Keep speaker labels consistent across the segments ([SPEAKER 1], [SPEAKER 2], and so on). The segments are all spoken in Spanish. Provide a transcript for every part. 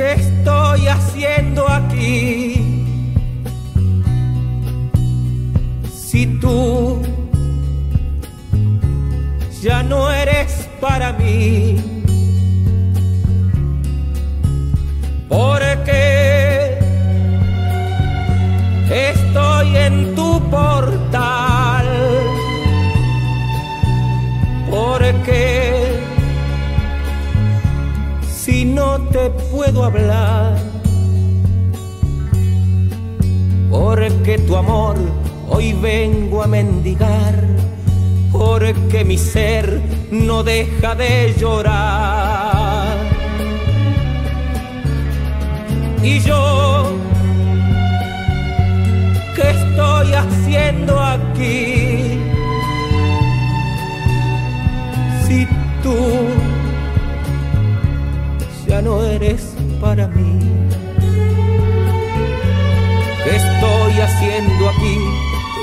[SPEAKER 1] ¿Qué estoy haciendo aquí? Si tú ya no eres para mí. Si no te puedo hablar, porque tu amor hoy vengo a mendigar, porque mi ser no deja de llorar. Y yo, ¿qué estoy haciendo aquí? Ya no eres para mí. ¿Qué estoy haciendo aquí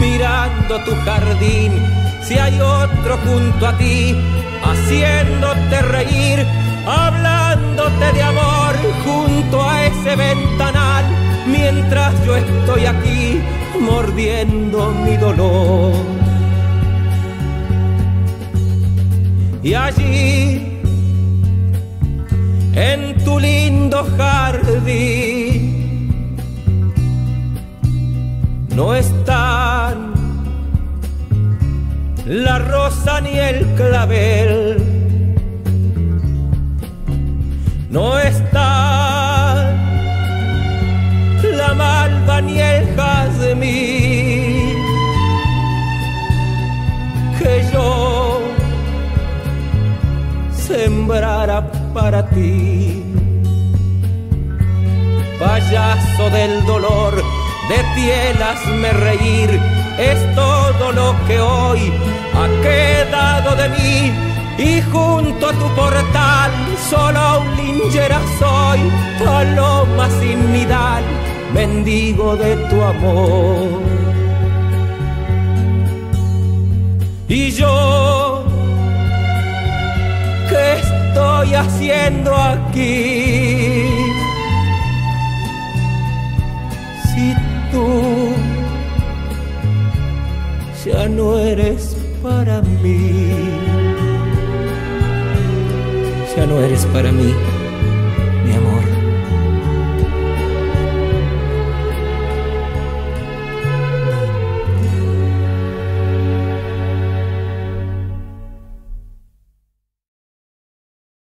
[SPEAKER 1] mirando tu jardín? Si hay otro junto a ti, haciéndote reír, hablándote de amor junto a ese ventanal, mientras yo estoy aquí mordiendo mi dolor. Y allí en tu lindo jardín. No están la rosa ni el clavel, no está la malva ni el jazmín. Que yo sembrara para ti. Payaso del dolor, de ti me reír, es todo lo que hoy ha quedado de mí. Y junto a tu portal, solo un linchera soy, paloma sin nidal, mendigo de tu amor. Y yo, estoy haciendo aquí? Si tú ya no eres para mí, ya no eres para mí.